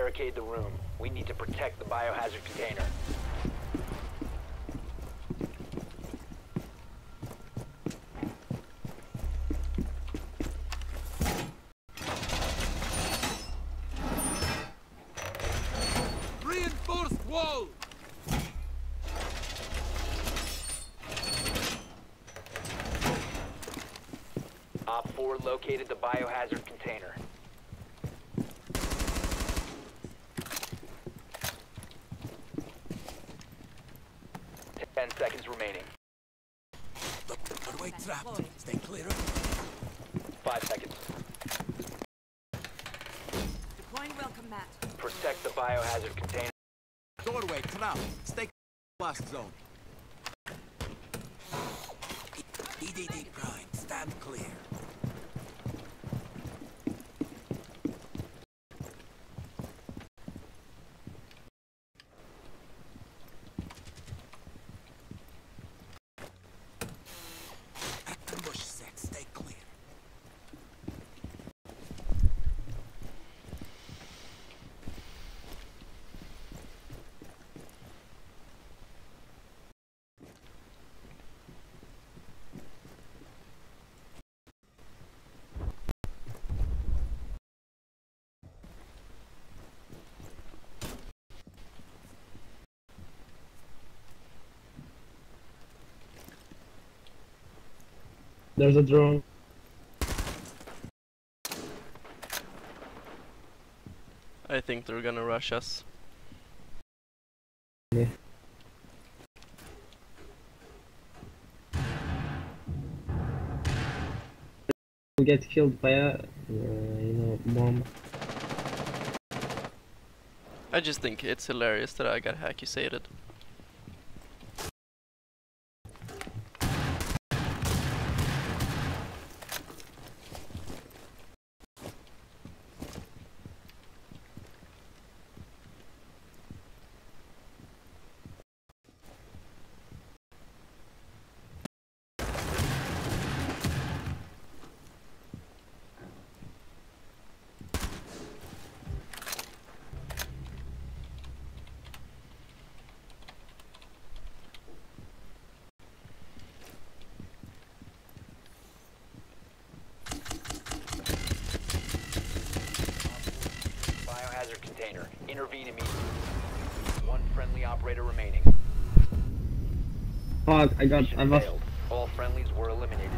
barricade the room. We need to protect the biohazard container. Reinforced wall! OPFOR located the biohazard container. Ten seconds remaining. Doorway trapped. Stay clear. Five seconds. Deploying welcome mat. Protect the biohazard container. Doorway trapped. Stay blast zone. EDD prime. Stand clear. Ambush set. Stay clear. There's a drone. I think they're gonna rush us. Yeah. We get killed by a, uh, you know, bomb. I just think it's hilarious that I got accusated. Biohazard container. Intervene immediately. One friendly operator remaining. Fuck, I got, I lost. failed. All friendlies were eliminated.